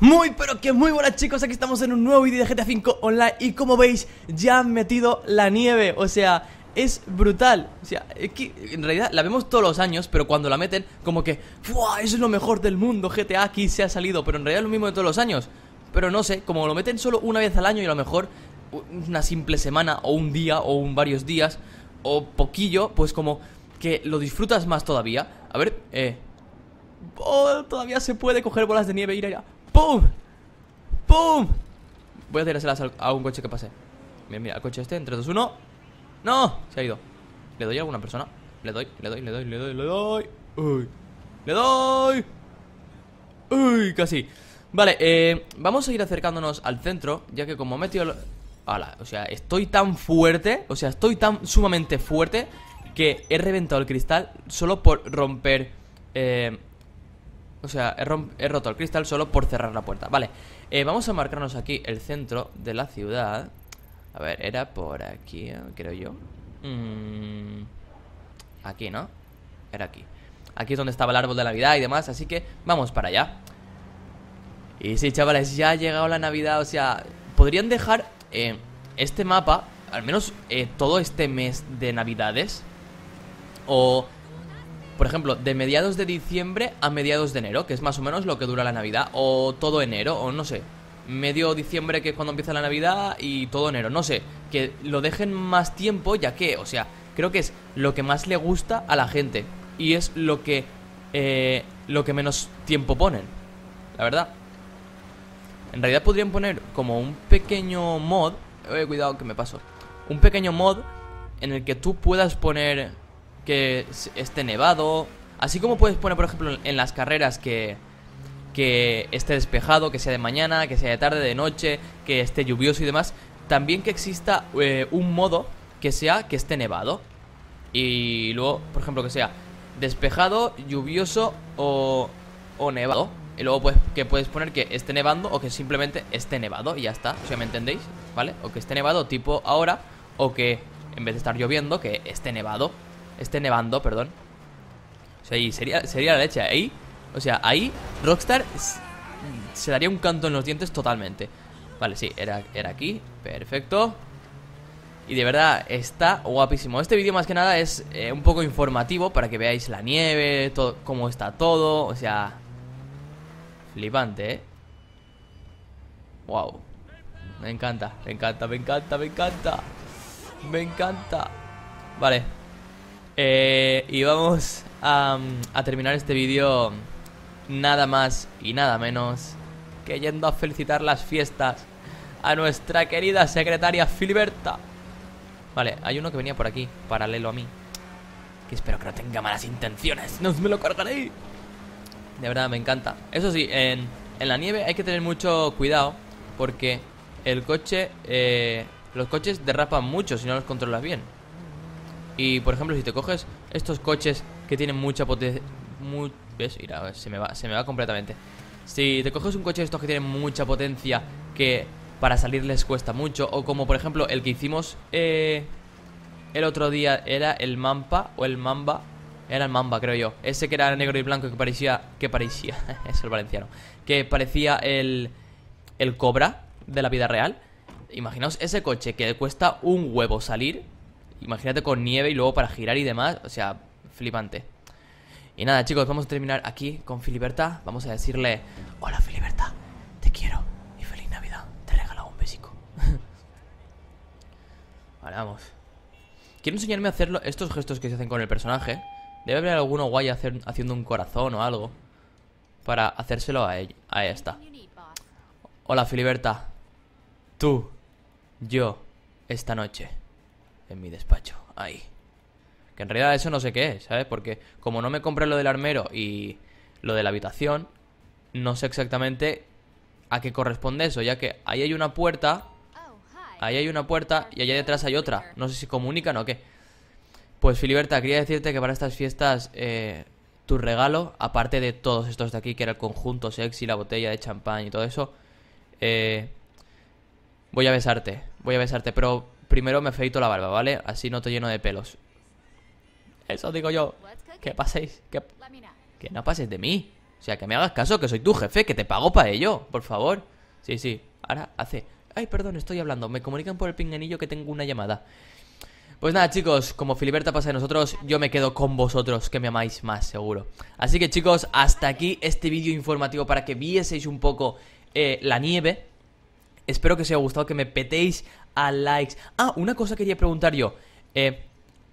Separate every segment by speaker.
Speaker 1: Muy pero que muy buenas chicos, aquí estamos en un nuevo vídeo de GTA V Online Y como veis, ya han metido la nieve, o sea, es brutal O sea, es que en realidad la vemos todos los años, pero cuando la meten, como que ¡Fua! Eso es lo mejor del mundo, GTA aquí se ha salido Pero en realidad es lo mismo de todos los años Pero no sé, como lo meten solo una vez al año y a lo mejor una simple semana o un día o un varios días O poquillo, pues como que lo disfrutas más todavía A ver, eh... Oh, todavía se puede coger bolas de nieve e ir allá ¡Pum! ¡Pum! Voy a tirárselas a un coche que pase Mira, mira, el coche este, en 3, 2, 1 ¡No! Se ha ido ¿Le doy a alguna persona? Le doy, le doy, le doy, le doy, le doy ¡Uy! ¡Le doy! ¡Uy! Casi Vale, eh, vamos a ir acercándonos al centro Ya que como he metido... ¡Hala! O sea, estoy tan fuerte O sea, estoy tan sumamente fuerte Que he reventado el cristal Solo por romper... Eh, o sea, he, roto el cristal solo por cerrar la puerta Vale, eh, vamos a marcarnos aquí el centro de la ciudad A ver, era por aquí, eh, creo yo. Mm, Aquí, ¿no? Era aquí. Aquí es donde estaba el árbol de Navidad y demás Así que vamos para allá. Y sí, chavales, ya ha llegado la Navidad O sea, podrían dejar eh, este mapa Al menos todo este mes de Navidades O por ejemplo, de mediados de diciembre a mediados de enero, que es más o menos lo que dura la Navidad, o todo enero, o no sé, medio diciembre que es cuando empieza la Navidad y todo enero, no sé, que lo dejen más tiempo ya que, o sea, creo que es lo que más le gusta a la gente y es lo que, eh, lo que menos tiempo ponen, la verdad. En realidad podrían poner como un pequeño mod, eh, cuidado que me paso, un pequeño mod en el que tú puedas poner que esté nevado. Así como puedes poner, por ejemplo, en las carreras que, que esté despejado, que sea de mañana, que sea de tarde, de noche, que esté lluvioso y demás. También que exista eh, un modo que sea que esté nevado. Y luego, por ejemplo, que sea despejado, lluvioso o, o nevado. Y luego pues, que puedes poner que esté nevando o que simplemente esté nevado y ya está, si me entendéis, ¿vale? O que esté nevado tipo ahora o que en vez de estar lloviendo, que esté nevado esté nevando, perdón. O sea, ahí sería, sería la leche. Ahí, o sea, ahí Rockstar se daría un canto en los dientes totalmente. Vale, sí, era, era aquí. Perfecto. Y de verdad, está guapísimo. Este vídeo más que nada es eh, un poco informativo para que veáis la nieve, todo, cómo está todo. O sea, flipante, ¿eh? Wow. Me encanta, me encanta, me encanta, me encanta. Me encanta. Vale, eh, y vamos a, terminar este vídeo nada más y nada menos que yendo a felicitar las fiestas a nuestra querida secretaria Filiberta. Vale, hay uno que venía por aquí, paralelo a mí. Que espero que no tenga malas intenciones. ¡No me lo cargaré! De verdad, me encanta. Eso sí, en, la nieve hay que tener mucho cuidado porque el coche... Eh, los coches derrapan mucho si no los controlas bien. Y por ejemplo, si te coges estos coches que tienen mucha potencia. ¿Ves? Mira, se me, va, se me va completamente. Si te coges un coche de estos que tienen mucha potencia, que para salir les cuesta mucho, o como por ejemplo el que hicimos eh, el otro día, era el Mampa o el Mamba. Era el Mamba, creo yo. Ese que era negro y blanco que parecía. Que parecía. es el valenciano. Que parecía el. El Cobra de la vida real. Imaginaos ese coche que cuesta un huevo salir Imagínate con nieve y luego para girar y demás. O sea, flipante. Y nada, chicos, vamos a terminar aquí con Filiberta. Vamos a decirle: Hola, Filiberta, te quiero y feliz Navidad. Te he regalado un besico. vale, vamos. Quiero enseñarme a hacer estos gestos que se hacen con el personaje. Debe haber alguno guay haciendo un corazón o algo. Para hacérselo a, ella, a esta. Hola, Filiberta. Tú, yo, esta noche en mi despacho, ahí. Que en realidad eso no sé qué es, ¿sabes? Porque como no me compré lo del armero y lo de la habitación, no sé exactamente a qué corresponde eso, ya que ahí hay una puerta, ahí hay una puerta y allá detrás hay otra. No sé si comunican o qué. Pues Filiberta, quería decirte que para estas fiestas eh, tu regalo, aparte de todos estos de aquí, que era el conjunto sexy, la botella de champán y todo eso, eh, voy a besarte, voy a besarte, pero primero me feito la barba, ¿vale? Así no te lleno de pelos. Eso digo yo. Que paséis, que, que no pases de mí. O sea, que me hagas caso, que soy tu jefe, que te pago para ello, por favor. Sí, sí, ahora hace... Ay, perdón, estoy hablando. Me comunican por el pinganillo que tengo una llamada. Pues nada, chicos, como Filiberta pasa de nosotros, yo me quedo con vosotros, que me amáis más, seguro. Así que, chicos, hasta aquí este vídeo informativo para que vieseis un poco eh, la nieve. Espero que os haya gustado, que me petéis a likes. Ah, una cosa quería preguntar yo. Eh,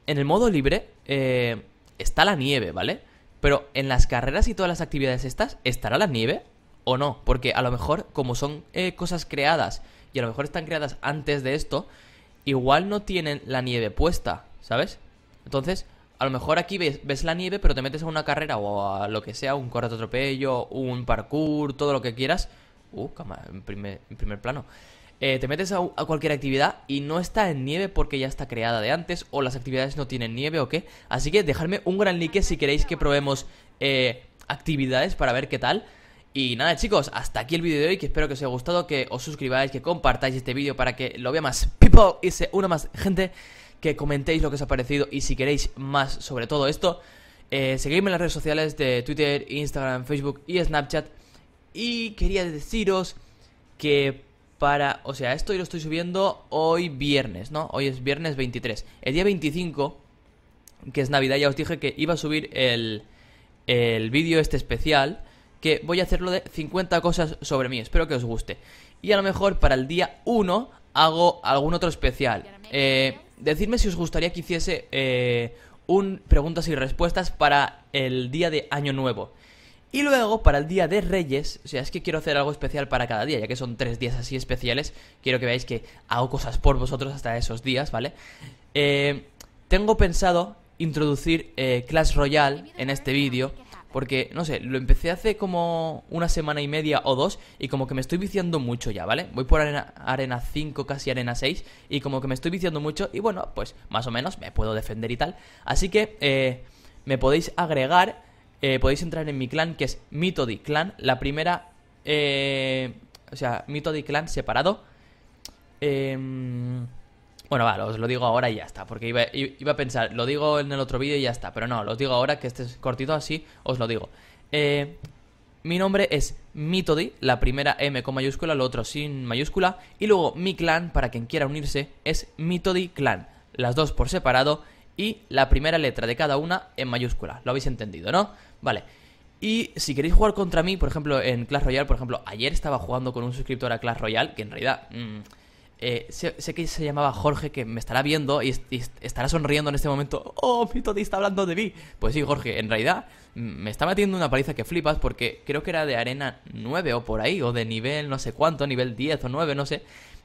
Speaker 1: en el modo libre eh, está la nieve, ¿vale? Pero en las carreras y todas las actividades estas, ¿estará la nieve o no? Porque a lo mejor, como son cosas creadas y a lo mejor están creadas antes de esto, igual no tienen la nieve puesta, ¿sabes? Entonces, a lo mejor aquí ves, ves la nieve, pero te metes a una carrera o a lo que sea, un correcto atropello, un parkour, todo lo que quieras. Uh, cámara, en primer, en primer plano. Eh, te metes a, cualquier actividad y no está en nieve porque ya está creada de antes o las actividades no tienen nieve o qué. Así que dejadme un gran like si queréis que probemos eh, actividades para ver qué tal. Y nada chicos, hasta aquí el vídeo de hoy, que espero que os haya gustado, que os suscribáis, que compartáis este vídeo para que lo vea más people y se una más gente, que comentéis lo que os ha parecido y si queréis más sobre todo esto, eh, seguidme en las redes sociales de Twitter, Instagram, Facebook y Snapchat. Y quería deciros que para, o sea, esto lo estoy subiendo hoy viernes, ¿no? Hoy es viernes 23. El día 25, que es Navidad, ya os dije que iba a subir el, el vídeo este especial que voy a hacerlo de 50 cosas sobre mí. Espero que os guste. Y a lo mejor para el día 1 hago algún otro especial. Eh, decidme si os gustaría que hiciese eh, un preguntas y respuestas para el día de Año Nuevo. Y luego, para el día de Reyes, o sea, es que quiero hacer algo especial para cada día, ya que son tres días así especiales. Quiero que veáis que hago cosas por vosotros hasta esos días, ¿vale? Eh, tengo pensado introducir Clash Royale en este vídeo porque, no sé, lo empecé hace como una semana y media o dos y como que me estoy viciando mucho ya, ¿vale? Voy por arena, arena 5, casi arena 6 y como que me estoy viciando mucho y bueno, pues más o menos me puedo defender y tal. Así que eh, me podéis agregar, eh, podéis entrar en mi clan que es Mitodi Clan, la primera, eh, o sea, Mitodi Clan separado. Eh, bueno, vale, os lo digo ahora y ya está, porque iba, a pensar, lo digo en el otro vídeo y ya está, pero no, lo digo ahora que este es cortito así, os lo digo. Eh, mi nombre es Mitodi, la primera M con mayúscula, lo otro sin mayúscula, y luego mi clan, para quien quiera unirse, es Mitodi Clan, las dos por separado y la primera letra de cada una en mayúscula, lo habéis entendido, ¿no? Vale. Y si queréis jugar contra mí, por ejemplo, en Clash Royale, por ejemplo, ayer estaba jugando con un suscriptor a Clash Royale, que en realidad... Mm, eh, sé, que se llamaba Jorge, que me estará viendo y, estará sonriendo en este momento. ¡Oh, mi Toti está hablando de mí! Pues sí, Jorge, en realidad me está metiendo una paliza que flipas porque creo que era de arena 9 o por ahí, o de nivel no sé cuánto, nivel 10 o 9, no sé.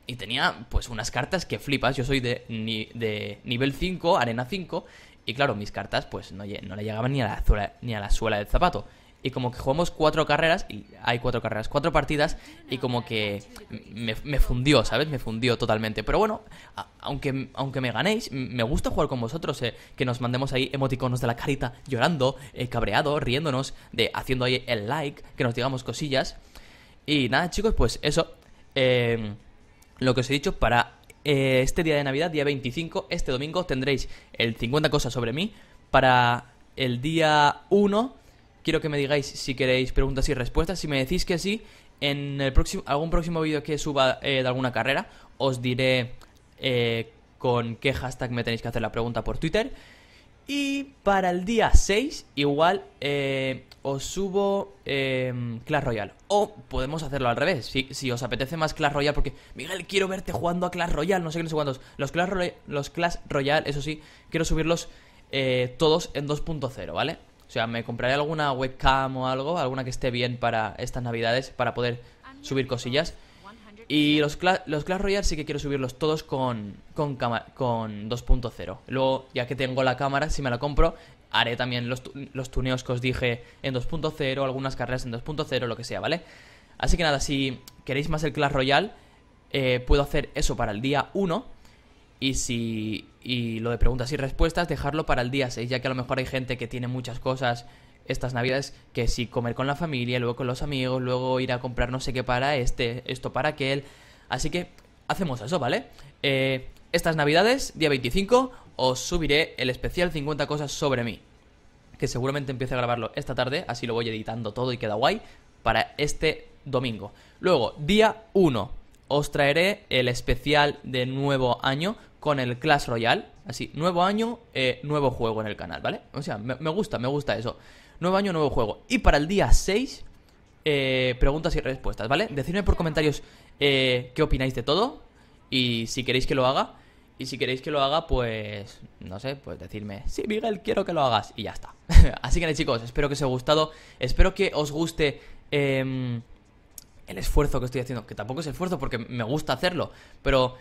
Speaker 1: Y tenía pues unas cartas que flipas. Yo soy de, de nivel 5, arena 5. Y claro, mis cartas pues no, le llegaban ni a, la ni a la suela del zapato y como que jugamos cuatro carreras, y hay cuatro carreras, cuatro partidas, y como que me, fundió, ¿sabes? Me fundió totalmente. Pero bueno, aunque, aunque me ganéis, me gusta jugar con vosotros, eh, que nos mandemos ahí emoticonos de la carita, llorando, eh, cabreado, riéndonos, de haciendo ahí el like, que nos digamos cosillas. Y nada, chicos, pues eso. Em, lo que os he dicho, para eh, este día de Navidad, día 25, este domingo, tendréis el 50 cosas sobre mí. Para el día 1 quiero que me digáis si queréis preguntas y respuestas. Si me decís que sí, en algún próximo vídeo que suba eh, de alguna carrera, os diré eh, con qué hashtag me tenéis que hacer la pregunta por Twitter. Y para el día 6, igual eh, os subo em, Clash Royale. O podemos hacerlo al revés. Si, si, os apetece más Clash Royale, porque Miguel, quiero verte jugando a Clash Royale, no sé qué, no sé cuántos. Los Clash, Royale, los Clash Royale, eso sí, quiero subirlos todos en 2.0, ¿vale? O sea, me compraré alguna webcam o algo, alguna que esté bien para estas navidades, para poder subir cosillas. Y los, los Clash Royale sí que quiero subirlos todos con, con, con 2.0. Luego, ya que tengo la cámara, si me la compro, haré también los, los tuneos que os dije en 2.0, algunas carreras en 2.0, lo que sea, ¿vale? Así que nada, si queréis más el Clash Royale, eh, puedo hacer eso para el día 1 y si y lo de preguntas y respuestas dejarlo para el día 6, ya que a lo mejor hay gente que tiene muchas cosas estas navidades que si comer con la familia, luego con los amigos, luego ir a comprar no sé qué para este, esto para aquel. Así que hacemos eso, ¿vale? Eh, estas navidades, día 25, os subiré el especial 50 cosas sobre mí. Que seguramente empiece a grabarlo esta tarde, así lo voy editando todo y queda guay para este domingo. Luego, día 1, os traeré el especial de nuevo año con el Clash Royale. Así, nuevo año, eh, nuevo juego en el canal, ¿vale? O sea, me, gusta, me gusta eso. Nuevo año, nuevo juego. Y para el día 6, eh, preguntas y respuestas, ¿vale? Decidme por comentarios eh, qué opináis de todo y si queréis que lo haga. Y si queréis que lo haga, pues, no sé, pues decirme, sí, Miguel, quiero que lo hagas. Y ya está. Así que chicos, espero que os haya gustado. Espero que os guste em, el esfuerzo que estoy haciendo. Que tampoco es esfuerzo porque me gusta hacerlo. Pero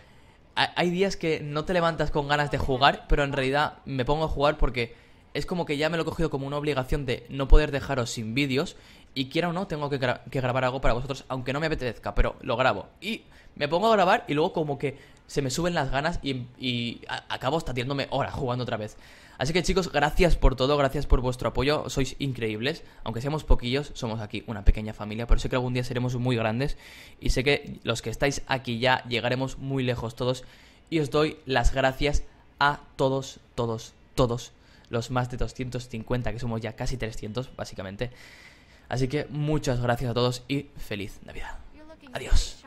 Speaker 1: hay días que no te levantas con ganas de jugar, pero en realidad me pongo a jugar porque es como que ya me lo he cogido como una obligación de no poder dejaros sin vídeos. Y quiera o no, tengo que, grabar algo para vosotros, aunque no me apetezca, pero lo grabo. Y me pongo a grabar y luego como que se me suben las ganas y, acabo estatiéndome horas jugando otra vez. Así que chicos, gracias por todo, gracias por vuestro apoyo, sois increíbles, aunque seamos poquillos, somos aquí una pequeña familia, pero sé que algún día seremos muy grandes y sé que los que estáis aquí ya llegaremos muy lejos todos y os doy las gracias a todos, todos, todos los más de 250, que somos ya casi 300 básicamente. Así que muchas gracias a todos y feliz Navidad. Adiós.